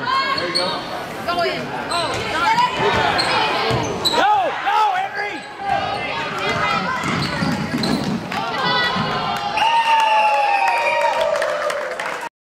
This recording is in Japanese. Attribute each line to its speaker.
Speaker 1: Go. Go in. Go.